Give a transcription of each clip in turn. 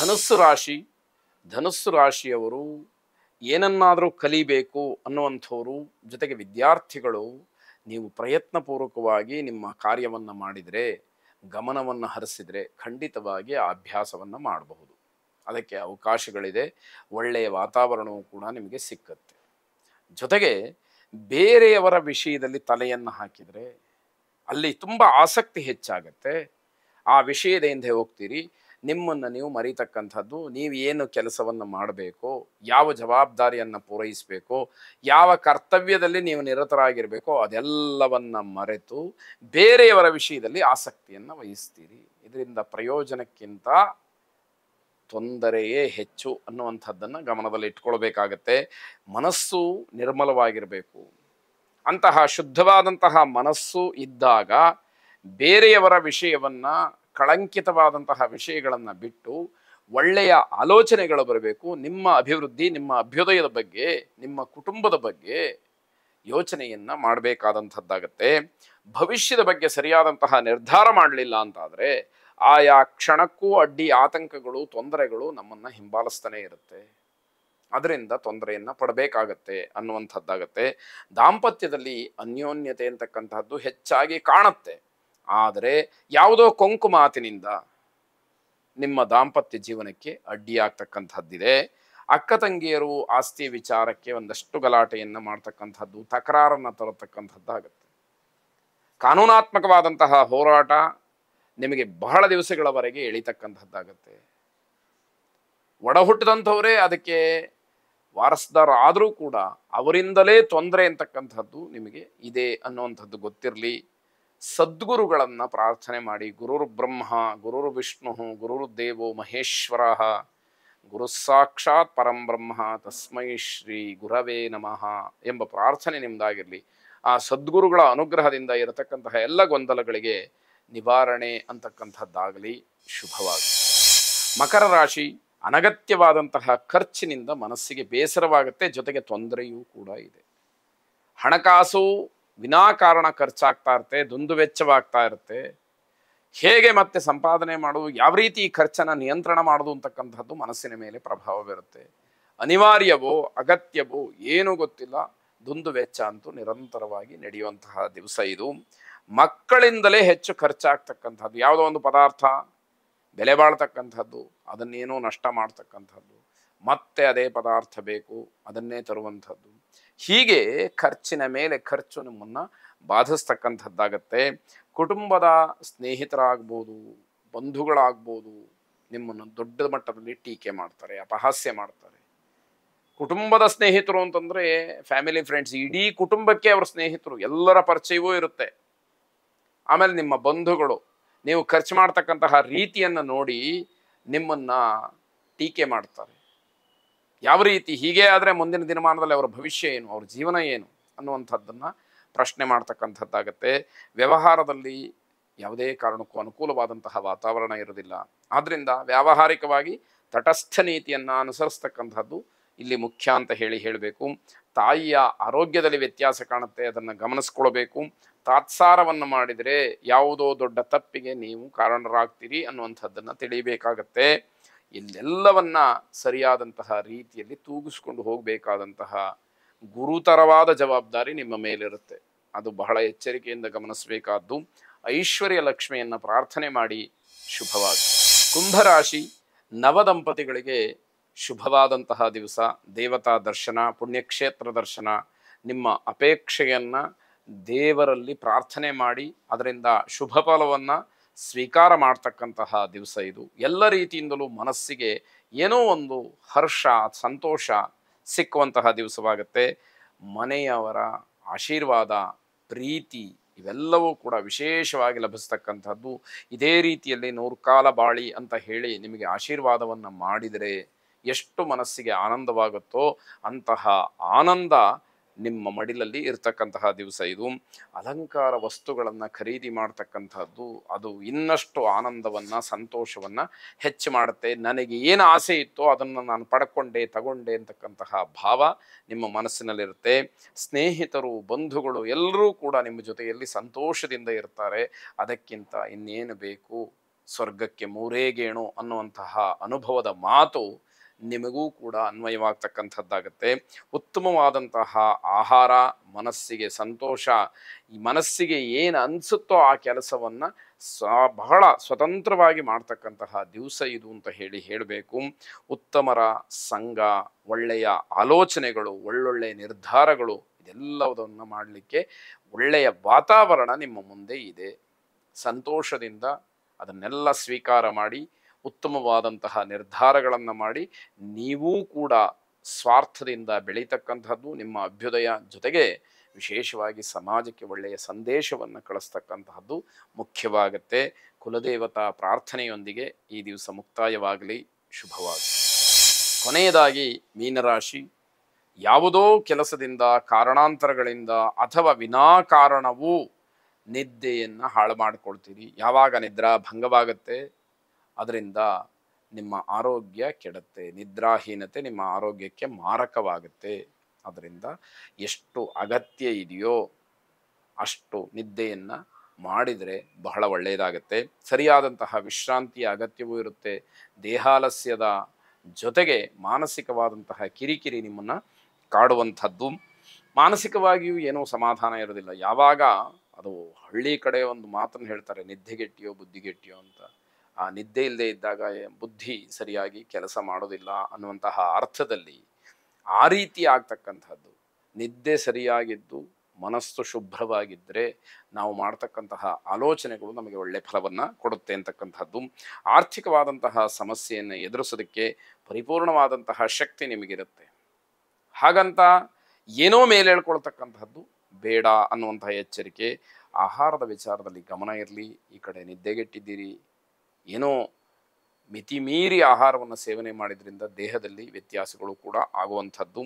ಧನುಸ್ಸು ರಾಶಿ, ಧನುಸ್ಸು ರಾಶಿಯವರು ಏನನ್ನಾದರೂ ಕಲಿಬೇಕು ಅನ್ನುವಂಥವರು, ಜೊತೆಗೆ ವಿದ್ಯಾರ್ಥಿಗಳು, ನೀವು ಪ್ರಯತ್ನಪೂರ್ವಕವಾಗಿ ನಿಮ್ಮ ಕಾರ್ಯವನ್ನು ಮಾಡಿದರೆ, ಗಮನವನ್ನು ಹರಿಸಿದರೆ ಖಂಡಿತವಾಗಿ ಆ ಅಭ್ಯಾಸವನ್ನು ಮಾಡಬಹುದು. ಅದಕ್ಕೆ ಅವಕಾಶಗಳಿದೆ, ಒಳ್ಳೆಯ ವಾತಾವರಣವೂ ಕೂಡ ನಿಮಗೆ ಸಿಕ್ಕತ್ತೆ. ಜೊತೆಗೆ ಬೇರೆಯವರ ವಿಷಯದಲ್ಲಿ ತಲೆಯನ್ನು ಹಾಕಿದರೆ, ಅಲ್ಲಿ ತುಂಬ ಆಸಕ್ತಿ ಹೆಚ್ಚಾಗತ್ತೆ. ಆ ವಿಷಯದ ಹಿಂದೆ ಹೋಗ್ತೀರಿ ನಿಮ್ಮನ್ನು ನೀವು ಮರಿತಕ್ಕಂಥದ್ದು, ನೀವು ಏನು ಕೆಲಸವನ್ನು ಮಾಡಬೇಕು, ಯಾವ ಜವಾಬ್ದಾರಿಯನ್ನು ಪೂರೈಸಬೇಕು, ಯಾವ ಕರ್ತವ್ಯದಲ್ಲಿ ನೀವು ನಿರತರಾಗಿರಬೇಕೋ, ಅದೆಲ್ಲವನ್ನ ಮರೆತು ಬೇರೆಯವರ ವಿಷಯದಲ್ಲಿ ಆಸಕ್ತಿಯನ್ನು ವಹಿಸ್ತೀರಿ. ಇದರಿಂದ ಪ್ರಯೋಜನಕ್ಕಿಂತ ತೊಂದರೆಯೇ ಹೆಚ್ಚು ಅನ್ನುವಂಥದ್ದನ್ನು ಗಮನದಲ್ಲಿ ಇಟ್ಕೊಳ್ಬೇಕಾಗತ್ತೆ. ಮನಸ್ಸು ನಿರ್ಮಲವಾಗಿರಬೇಕು. ಅಂತಹ ಶುದ್ಧವಾದಂತಹ ಮನಸ್ಸು ಇದ್ದಾಗ ಬೇರೆಯವರ ವಿಷಯವನ್ನ ಕಳಂಕಿತವಾದಂತಹ ವಿಷಯಗಳನ್ನು ಬಿಟ್ಟು ಒಳ್ಳೆಯ ಆಲೋಚನೆಗಳು ಬರಬೇಕು, ನಿಮ್ಮ ಅಭಿವೃದ್ಧಿ, ನಿಮ್ಮ ಅಭ್ಯುದಯದ ಬಗ್ಗೆ, ನಿಮ್ಮ ಕುಟುಂಬದ ಬಗ್ಗೆ ಯೋಚನೆಯನ್ನು ಮಾಡಬೇಕಾದಂಥದ್ದಾಗತ್ತೆ. ಭವಿಷ್ಯದ ಬಗ್ಗೆ ಸರಿಯಾದಂತಹ ನಿರ್ಧಾರ ಮಾಡಲಿಲ್ಲ ಅಂತಾದರೆ ಆಯಾ ಕ್ಷಣಕ್ಕೂ ಅಡ್ಡಿ ಆತಂಕಗಳು, ತೊಂದರೆಗಳು ನಮ್ಮನ್ನು ಹಿಂಬಾಲಿಸ್ತಾನೆ ಇರುತ್ತೆ. ಅದರಿಂದ ತೊಂದರೆಯನ್ನು ಪಡಬೇಕಾಗತ್ತೆ ಅನ್ನುವಂಥದ್ದಾಗತ್ತೆ. ದಾಂಪತ್ಯದಲ್ಲಿ ಅನ್ಯೋನ್ಯತೆ ಅಂತಕ್ಕಂಥದ್ದು ಹೆಚ್ಚಾಗಿ ಕಾಣುತ್ತೆ. ಆದರೆ ಯಾವುದೋ ಕೊಂಕು ಮಾತಿನಿಂದ ನಿಮ್ಮ ದಾಂಪತ್ಯ ಜೀವನಕ್ಕೆ ಅಡ್ಡಿಯಾಗ್ತಕ್ಕಂಥದ್ದಿದೆ. ಅಕ್ಕ ತಂಗಿಯರು ಆಸ್ತಿ ವಿಚಾರಕ್ಕೆ ಒಂದಷ್ಟು ಗಲಾಟೆಯನ್ನು ಮಾಡ್ತಕ್ಕಂಥದ್ದು, ತಕರಾರನ್ನು ತರತಕ್ಕಂಥದ್ದಾಗುತ್ತೆ. ಕಾನೂನಾತ್ಮಕವಾದಂತಹ ಹೋರಾಟ ನಿಮಗೆ ಬಹಳ ದಿವಸಗಳವರೆಗೆ ಎಳಿತಕ್ಕಂಥದ್ದಾಗತ್ತೆ. ಒಡ ಹುಟ್ಟಿದಂಥವರೇ ಅದಕ್ಕೆ ವಾರಸ್ದಾರ ಆದರೂ ಕೂಡ ಅವರಿಂದಲೇ ತೊಂದರೆ ಅಂತಕ್ಕಂಥದ್ದು ನಿಮಗೆ ಇದೆ ಅನ್ನುವಂಥದ್ದು ಗೊತ್ತಿರಲಿ. ಸದ್ಗುರುಗಳನ್ನು ಪ್ರಾರ್ಥನೆ ಮಾಡಿ, ಗುರುರ್ ಬ್ರಹ್ಮ, ಗುರುರ್ ವಿಷ್ಣು, ಗುರುರ್ ದೇವೋ ಮಹೇಶ್ವರ, ಗುರು ಸಾಕ್ಷಾತ್ ಪರಂ ಬ್ರಹ್ಮ, ತಸ್ಮೈ ಶ್ರೀ ಗುರವೇ ನಮಃ ಎಂಬ ಪ್ರಾರ್ಥನೆ ನಿಮ್ದಾಗಿರಲಿ. ಆ ಸದ್ಗುರುಗಳ ಅನುಗ್ರಹದಿಂದ ಇರತಕ್ಕಂತಹ ಎಲ್ಲ ಗೊಂದಲಗಳಿಗೆ ನಿವಾರಣೆ ಅಂತಕ್ಕಂಥದ್ದಾಗಲಿ ಶುಭವಾಗಲಿ. ಮಕರ ರಾಶಿ ಅನಗತ್ಯವಾದಂತಹ ಖರ್ಚಿನಿಂದ ಮನಸ್ಸಿಗೆ ಬೇಸರವಾಗುತ್ತೆ, ಜೊತೆಗೆ ತೊಂದರೆಯೂ ಕೂಡ ಇದೆ. ಹಣಕಾಸು ವಿನಾಕಾರಣ ಖರ್ಚಾಗ್ತಾ ಇರುತ್ತೆ, ದುಂದು ವೆಚ್ಚವಾಗ್ತಾ ಇರುತ್ತೆ. ಹೇಗೆ ಮತ್ತೆ ಸಂಪಾದನೆ ಮಾಡೋದು ಯಾವ ರೀತಿ ಈ ಖರ್ಚನ್ನು ನಿಯಂತ್ರಣ ಮಾಡೋದು ಅಂತಕ್ಕಂಥದ್ದು ಮನಸ್ಸಿನ ಮೇಲೆ ಪ್ರಭಾವ ಬೀರುತ್ತೆ. ಅನಿವಾರ್ಯವೋ, ಅಗತ್ಯವೋ, ಏನೂ ಗೊತ್ತಿಲ್ಲ. ದುಂದು ವೆಚ್ಚ ಅಂತೂ ನಿರಂತರವಾಗಿ ನಡೆಯುವಂತಹ ದಿವಸ ಇದು. ಮಕ್ಕಳಿಂದಲೇ ಹೆಚ್ಚು ಖರ್ಚಾಗ್ತಕ್ಕಂಥದ್ದು, ಯಾವುದೋ ಒಂದು ಪದಾರ್ಥ ಬೆಲೆ ಬಾಳ್ತಕ್ಕಂಥದ್ದು, ಅದನ್ನೇನೋ ನಷ್ಟ ಮಾಡ್ತಕ್ಕಂಥದ್ದು. ಮತ್ತೆ ಅದೇ ಪದಾರ್ಥ ಬೇಕು, ಅದನ್ನೇ ತರುವಂಥದ್ದು. ಹೀಗೆ ಖರ್ಚಿನ ಮೇಲೆ ಖರ್ಚು ನಿಮ್ಮನ್ನು ಬಾಧಿಸ್ತಕ್ಕಂಥದ್ದಾಗತ್ತೆ. ಕುಟುಂಬದ ಸ್ನೇಹಿತರಾಗ್ಬೋದು, ಬಂಧುಗಳಾಗ್ಬೋದು, ನಿಮ್ಮನ್ನು ದೊಡ್ಡ ಮಟ್ಟದಲ್ಲಿ ಟೀಕೆ ಮಾಡ್ತಾರೆ, ಅಪಹಾಸ್ಯ ಮಾಡ್ತಾರೆ. ಕುಟುಂಬದ ಸ್ನೇಹಿತರು ಅಂತಂದರೆ ಫ್ಯಾಮಿಲಿ ಫ್ರೆಂಡ್ಸ್ ಇಡೀ ಕುಟುಂಬಕ್ಕೆ ಅವರ ಸ್ನೇಹಿತರು, ಎಲ್ಲರ ಪರಿಚಯವೂ ಇರುತ್ತೆ. ಆಮೇಲೆ ನಿಮ್ಮ ಬಂಧುಗಳು, ನೀವು ಖರ್ಚು ಮಾಡ್ತಕ್ಕಂತಹ ರೀತಿಯನ್ನು ನೋಡಿ ನಿಮ್ಮನ್ನು ಟೀಕೆ ಮಾಡ್ತಾರೆ. ಯಾವ ರೀತಿ ಹೀಗೆ ಆದರೆ ಮುಂದಿನ ದಿನಮಾನದಲ್ಲಿ ಅವರ ಭವಿಷ್ಯ ಏನು, ಅವ್ರ ಜೀವನ ಏನು ಅನ್ನುವಂಥದ್ದನ್ನು ಪ್ರಶ್ನೆ ಮಾಡ್ತಕ್ಕಂಥದ್ದಾಗತ್ತೆ. ವ್ಯವಹಾರದಲ್ಲಿ ಯಾವುದೇ ಕಾರಣಕ್ಕೂ ಅನುಕೂಲವಾದಂತಹ ವಾತಾವರಣ ಇರೋದಿಲ್ಲ ಆದ್ದರಿಂದ ವ್ಯಾವಹಾರಿಕವಾಗಿ ತಟಸ್ಥ ನೀತಿಯನ್ನು ಅನುಸರಿಸ್ತಕ್ಕಂಥದ್ದು ಇಲ್ಲಿ ಮುಖ್ಯ ಅಂತ ಹೇಳಿ ಹೇಳಬೇಕು. ತಾಯಿಯ ಆರೋಗ್ಯದಲ್ಲಿ ವ್ಯತ್ಯಾಸ ಕಾಣುತ್ತೆ, ಅದನ್ನು ಗಮನಿಸ್ಕೊಳ್ಬೇಕು. ತಾತ್ಸಾರವನ್ನು ಮಾಡಿದರೆ ಯಾವುದೋ ದೊಡ್ಡ ತಪ್ಪಿಗೆ ನೀವು ಕಾರಣರಾಗ್ತೀರಿ ಅನ್ನುವಂಥದ್ದನ್ನು ತಿಳಿಯಬೇಕಾಗತ್ತೆ ಇಲ್ಲೆಲ್ಲವನ್ನ ಸರಿಯಾದಂತಹ ರೀತಿಯಲ್ಲಿ ತೂಗಿಸ್ಕೊಂಡು ಹೋಗಬೇಕಾದಂತಹ ಗುರುತರವಾದ ಜವಾಬ್ದಾರಿ ನಿಮ್ಮ ಮೇಲಿರುತ್ತೆ. ಅದು ಬಹಳ ಎಚ್ಚರಿಕೆಯಿಂದ ಗಮನಿಸಬೇಕಾದ್ದು. ಐಶ್ವರ್ಯ ಲಕ್ಷ್ಮಿಯನ್ನು ಪ್ರಾರ್ಥನೆ ಮಾಡಿ ಶುಭವಾಗಿ. ಕುಂಭರಾಶಿ ನವದಂಪತಿಗಳಿಗೆ ಶುಭವಾದಂತಹ ದಿವಸ. ದೇವತಾ ದರ್ಶನ, ಪುಣ್ಯಕ್ಷೇತ್ರ ದರ್ಶನ, ನಿಮ್ಮ ಅಪೇಕ್ಷೆಯನ್ನು ದೇವರಲ್ಲಿ ಪ್ರಾರ್ಥನೆ ಮಾಡಿ, ಅದರಿಂದ ಶುಭ ಫಲವನ್ನು ಸ್ವೀಕಾರ ಮಾಡ್ತಕ್ಕಂತಹ ದಿವಸ ಇದು. ಎಲ್ಲ ರೀತಿಯಿಂದಲೂ ಮನಸ್ಸಿಗೆ ಏನೋ ಒಂದು ಹರ್ಷ, ಸಂತೋಷ ಸಿಕ್ಕುವಂತಹ ದಿವಸವಾಗುತ್ತೆ. ಮನೆಯವರ ಆಶೀರ್ವಾದ, ಪ್ರೀತಿ ಇವೆಲ್ಲವೂ ಕೂಡ ವಿಶೇಷವಾಗಿ ಲಭಿಸ್ತಕ್ಕಂಥದ್ದು. ಇದೇ ರೀತಿಯಲ್ಲಿ ನೂರ್ಕಾಲ ಬಾಳಿ ಅಂತ ಹೇಳಿ ನಿಮಗೆ ಆಶೀರ್ವಾದವನ್ನು ಮಾಡಿದರೆ ಎಷ್ಟು ಮನಸ್ಸಿಗೆ ಆನಂದವಾಗುತ್ತೋ ಅಂತಹ ಆನಂದ ನಿಮ್ಮ ಮಡಿಲಲ್ಲಿ ಇರ್ತಕ್ಕಂತಹ ದಿವಸ ಇದು. ಅಲಂಕಾರ ವಸ್ತುಗಳನ್ನು ಖರೀದಿ ಮಾಡ್ತಕ್ಕಂಥದ್ದು ಅದು ಇನ್ನಷ್ಟು ಆನಂದವನ್ನು, ಸಂತೋಷವನ್ನು ಹೆಚ್ಚು ಮಾಡುತ್ತೆ. ನನಗೆ ಏನು ಆಸೆ ಇತ್ತೋ ಅದನ್ನು ನಾನು ಪಡ್ಕೊಂಡೆ, ತಗೊಂಡೆ ಅಂತಕ್ಕಂತಹ ಭಾವ ನಿಮ್ಮ ಮನಸ್ಸಿನಲ್ಲಿರುತ್ತೆ. ಸ್ನೇಹಿತರು, ಬಂಧುಗಳು ಎಲ್ಲರೂ ಕೂಡ ನಿಮ್ಮ ಜೊತೆಯಲ್ಲಿ ಸಂತೋಷದಿಂದ ಇರ್ತಾರೆ. ಅದಕ್ಕಿಂತ ಇನ್ನೇನು ಬೇಕು? ಸ್ವರ್ಗಕ್ಕೆ ಮೂರೇ ಗೇಣು ಅನ್ನುವಂತಹ ಅನುಭವದ ಮಾತು ನಿಮಗೂ ಕೂಡ ಅನ್ವಯವಾಗ್ತಕ್ಕಂಥದ್ದಾಗತ್ತೆ. ಉತ್ತಮವಾದಂತಹ ಆಹಾರ, ಮನಸ್ಸಿಗೆ ಸಂತೋಷ, ಈ ಮನಸ್ಸಿಗೆ ಏನು ಅನಿಸುತ್ತೋ ಆ ಕೆಲಸವನ್ನು ಸ್ವ, ಬಹಳ ಸ್ವತಂತ್ರವಾಗಿ ಮಾಡ್ತಕ್ಕಂತಹ ದಿವಸ ಇದು ಅಂತ ಹೇಳಿ ಹೇಳಬೇಕು. ಉತ್ತಮರ ಸಂಘ, ಒಳ್ಳೆಯ ಆಲೋಚನೆಗಳು ಒಳ್ಳೊಳ್ಳೆಯ ನಿರ್ಧಾರಗಳು, ಇದೆಲ್ಲವುದನ್ನು ಮಾಡಲಿಕ್ಕೆ ಒಳ್ಳೆಯ ವಾತಾವರಣ ನಿಮ್ಮ ಮುಂದೆ ಇದೆ. ಸಂತೋಷದಿಂದ ಅದನ್ನೆಲ್ಲ ಸ್ವೀಕಾರ ಮಾಡಿ ಉತ್ತಮವಾದಂತಹ ನಿರ್ಧಾರಗಳನ್ನು ಮಾಡಿ ನೀವೂ ಕೂಡ ಸ್ವಾರ್ಥದಿಂದ ಬೆಳೀತಕ್ಕಂಥದ್ದು ನಿಮ್ಮ ಅಭ್ಯುದಯ ಜೊತೆಗೆ ವಿಶೇಷವಾಗಿ ಸಮಾಜಕ್ಕೆ ಒಳ್ಳೆಯ ಸಂದೇಶವನ್ನು ಕಳಿಸ್ತಕ್ಕಂತಹದ್ದು ಮುಖ್ಯವಾಗುತ್ತೆ. ಕುಲದೇವತಾ ಪ್ರಾರ್ಥನೆಯೊಂದಿಗೆ ಈ ದಿವಸ ಮುಕ್ತಾಯವಾಗಲಿ. ಶುಭವಾಗಲಿ. ಕೊನೆಯದಾಗಿ ಮೀನರಾಶಿ. ಯಾವುದೋ ಕೆಲಸದಿಂದ, ಕಾರಣಾಂತರಗಳಿಂದ ಅಥವಾ ವಿನಾಕಾರಣವೂ ನಿದ್ದೆಯನ್ನು ಹಾಳು ಮಾಡಿಕೊಳ್ತೀರಿ. ಯಾವಾಗ ನಿದ್ರಾ ಭಂಗವಾಗುತ್ತೆ? ಅದರಿಂದ ನಿಮ್ಮ ಆರೋಗ್ಯ ಕೆಡುತ್ತೆ, ನಿದ್ರಾಹೀನತೆ ನಿಮ್ಮ ಆರೋಗ್ಯಕ್ಕೆ ಮಾರಕವಾಗುತ್ತೆ. ಅದರಿಂದ ಎಷ್ಟು ಅಗತ್ಯ ಇದೆಯೋ ಅಷ್ಟು ನಿದ್ದೆಯನ್ನು ಮಾಡಿದರೆ ಬಹಳ ಒಳ್ಳೆಯದಾಗುತ್ತೆ ಸರಿಯಾದಂತಹ ವಿಶ್ರಾಂತಿಯ ಅಗತ್ಯವೂ ಇರುತ್ತೆ. ದೇಹಾಲಸ್ಯದ ಜೊತೆಗೆ ಮಾನಸಿಕವಾದಂತಹ ಕಿರಿಕಿರಿ ನಿಮ್ಮನ್ನು ಕಾಡುವಂಥದ್ದು. ಮಾನಸಿಕವಾಗಿಯೂ ಏನೂ ಸಮಾಧಾನ ಇರೋದಿಲ್ಲ ಯಾವಾಗ ಅದು ಹಳ್ಳಿ ಕಡೆ ಒಂದು ಮಾತನ್ನು ಹೇಳ್ತಾರೆ, ನಿದ್ದೆಗೆಟ್ಟಿಯೋ, ಬುದ್ಧಿಗೆಟ್ಟಿಯೋ ಅಂತ. ಆ ನಿದ್ದೆ ಇಲ್ಲದೆ ಇದ್ದಾಗ ಬುದ್ಧಿ ಸರಿಯಾಗಿ ಕೆಲಸ ಮಾಡೋದಿಲ್ಲ ಅನ್ನುವಂತಹ ಅರ್ಥದಲ್ಲಿ ಆ ರೀತಿ ಆಗ್ತಕ್ಕಂಥದ್ದು ನಿದ್ದೆ ಸರಿಯಾಗಿದ್ದು, ಮನಸ್ಸು ಶುಭ್ರವಾಗಿದ್ದರೆ ನಾವು ಮಾಡ್ತಕ್ಕಂತಹ ಆಲೋಚನೆಗಳು ನಮಗೆ ಒಳ್ಳೆ ಫಲವನ್ನು ಕೊಡುತ್ತೆ ಅಂತಕ್ಕಂಥದ್ದು ಆರ್ಥಿಕವಾದಂತಹ ಸಮಸ್ಯೆಯನ್ನು ಎದುರಿಸೋದಕ್ಕೆ ಪರಿಪೂರ್ಣವಾದಂತಹ ಶಕ್ತಿ ನಿಮಗಿರುತ್ತೆ. ಹಾಗಂತ ಏನೋ ಮೇಲೆ ಹೇಳ್ಕೊಳ್ತಕ್ಕಂತಹದ್ದು ಬೇಡ ಅನ್ನುವಂತಹ ಎಚ್ಚರಿಕೆ. ಆಹಾರದ ವಿಚಾರದಲ್ಲಿ ಗಮನ ಇರಲಿ. ಈ ಕಡೆ ನಿದ್ದೆಗೆಟ್ಟಿದ್ದೀರಿ. ಏನೋ ಮಿತಿ ಮೀರಿ ಆಹಾರವನ್ನು ಸೇವನೆ ಮಾಡಿದ್ರಿಂದ ದೇಹದಲ್ಲಿ ವ್ಯತ್ಯಾಸಗಳು ಕೂಡ ಆಗುವಂಥದ್ದು.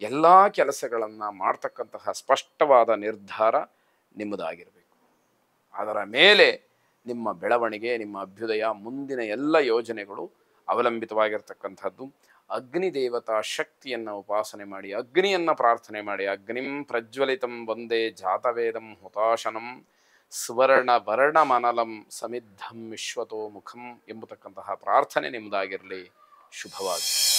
ಎಲ್ಲ ಕೆಲಸಗಳನ್ನು ಮಾಡ್ತಕ್ಕಂತಹ ಸ್ಪಷ್ಟವಾದ ನಿರ್ಧಾರ ನಿಮ್ಮದಾಗಿರಬೇಕು. ಅದರ ಮೇಲೆ ನಿಮ್ಮ ಬೆಳವಣಿಗೆ, ನಿಮ್ಮ ಅಭ್ಯುದಯ, ಮುಂದಿನ ಎಲ್ಲ ಯೋಜನೆಗಳು ಅವಲಂಬಿತವಾಗಿರ್ತಕ್ಕಂಥದ್ದು. ಅಗ್ನಿ ದೇವತಾ ಶಕ್ತಿಯನ್ನು ಉಪಾಸನೆ ಮಾಡಿ, ಅಗ್ನಿಯನ್ನು ಪ್ರಾರ್ಥನೆ ಮಾಡಿ, ಅಗ್ನಿಂ ಪ್ರಜ್ವಲಿತಂ ಒಂದೇ ಜಾತವೇದಂ ಹುತಾಶನಂ. ಸುವರ್ಣ ಮನಲಂ ಸಮಿದ್ಧಂ ವಿಶ್ವತೋ ಮುಖಂ ಎಂಬತಕ್ಕಂತಹ ಪ್ರಾರ್ಥನೆ ನಿಮ್ಮದಾಗಿರಲಿ. ಶುಭವಾಗಿ